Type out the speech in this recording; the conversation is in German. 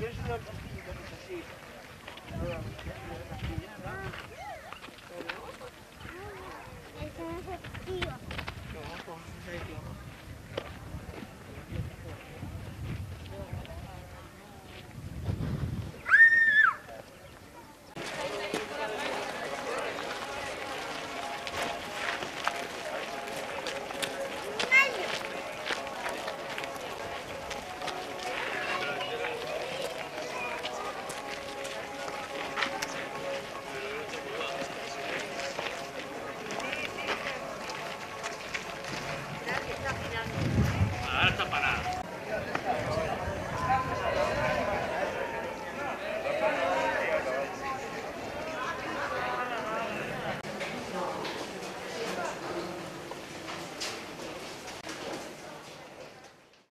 Eso sind lo que es.